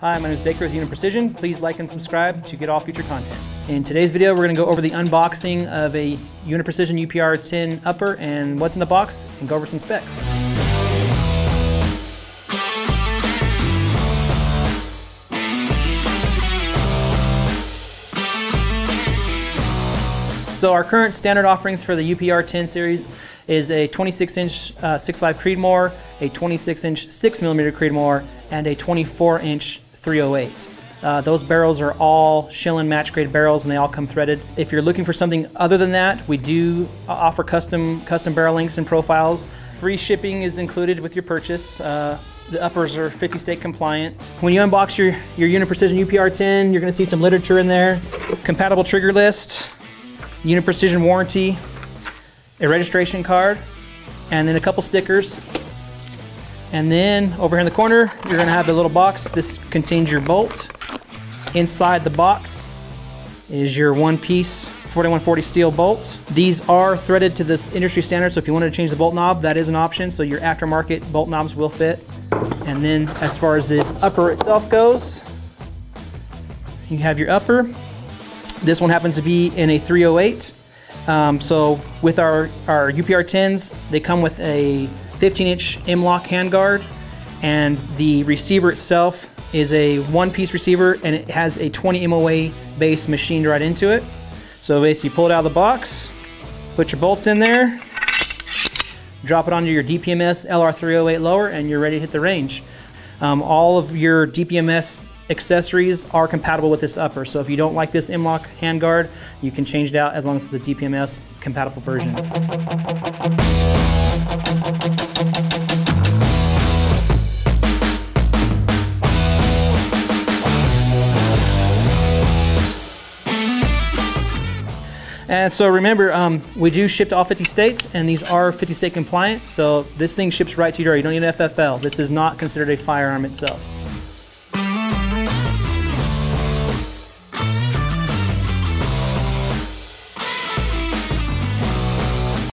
Hi, my name is Baker with Uintah Precision. Please like and subscribe to get all future content. In today's video, we're going to go over the unboxing of a Uintah Precision UPR 10 upper and what's in the box and go over some specs. So our current standard offerings for the UPR 10 series is a 26-inch uh, 6.5 Creedmoor, a 26-inch 6mm Creedmoor, and a 24-inch 308. Uh, those barrels are all Shilen match grade barrels and they all come threaded. If you're looking for something other than that, we do offer custom custom barrel links and profiles. Free shipping is included with your purchase. Uh, the uppers are 50 state compliant. When you unbox your, your Uintah Precision UPR 10, you're gonna see some literature in there. Compatible trigger list, Uintah Precision warranty, a registration card, and then a couple stickers. And then over here in the corner, you're gonna have the little box. This contains your bolt. Inside the box is your one piece 4140 steel bolt. These are threaded to the industry standard, so if you wanted to change the bolt knob, that is an option. So your aftermarket bolt knobs will fit. And then as far as the upper itself goes, you have your upper. This one happens to be in a 308. Um, so with our, our UPR 10s, they come with a 15 inch M-LOK handguard and the receiver itself is a one piece receiver and it has a 20 MOA base machined right into it. So basically pull it out of the box, put your bolts in there, drop it onto your DPMS LR308 lower and you're ready to hit the range. Um, all of your DPMS accessories are compatible with this upper. So if you don't like this M-LOK handguard, you can change it out as long as it's a DPMS compatible version. And so remember, um, we do ship to all 50 states, and these are 50 state compliant. So this thing ships right to your door. You don't need an FFL. This is not considered a firearm itself.